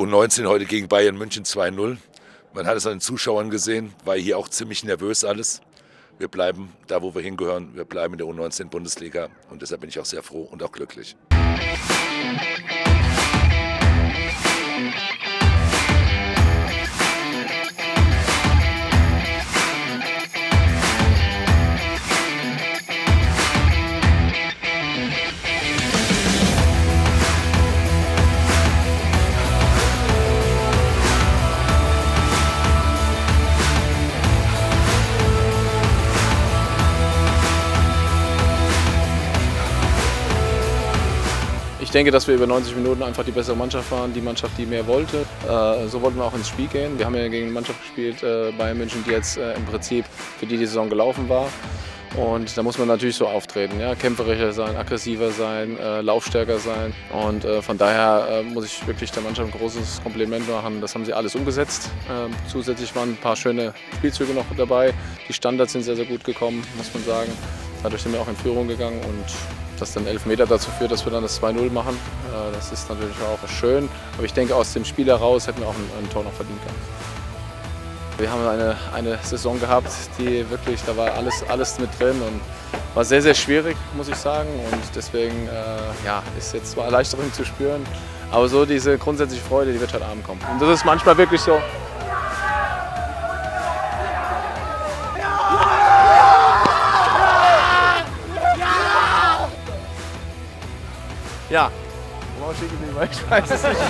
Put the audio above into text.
U19 heute gegen Bayern München 2-0. Man hat es an den Zuschauern gesehen, war hier auch ziemlich nervös alles. Wir bleiben da, wo wir hingehören. Wir bleiben in der U19-Bundesliga und deshalb bin ich auch sehr froh und auch glücklich. Ich denke, dass wir über 90 Minuten einfach die bessere Mannschaft waren, die Mannschaft, die mehr wollte. Äh, so wollten wir auch ins Spiel gehen. Wir haben ja gegen eine Mannschaft gespielt, äh, Bayern München, die jetzt äh, im Prinzip für die die Saison gelaufen war. Und da muss man natürlich so auftreten, ja? kämpferischer sein, aggressiver sein, äh, laufstärker sein. Und äh, von daher äh, muss ich wirklich der Mannschaft ein großes Kompliment machen. Das haben sie alles umgesetzt. Ähm, zusätzlich waren ein paar schöne Spielzüge noch dabei. Die Standards sind sehr, sehr gut gekommen, muss man sagen. Dadurch sind wir auch in Führung gegangen und dass dann elf Meter dazu führt, dass wir dann das 2-0 machen. Äh, das ist natürlich auch schön. Aber ich denke, aus dem Spiel heraus hätten wir auch ein, Tor noch verdient gehabt. Wir haben eine, eine Saison gehabt, die wirklich, da war alles, alles mit drin und war sehr, sehr schwierig, muss ich sagen. Und deswegen äh, ja, ist jetzt zwar Erleichterung zu spüren, aber so diese grundsätzliche Freude, die wird heute Abend kommen. Und das ist manchmal wirklich so, Ja. Wo schicken Sie, weil ich weiß es nicht.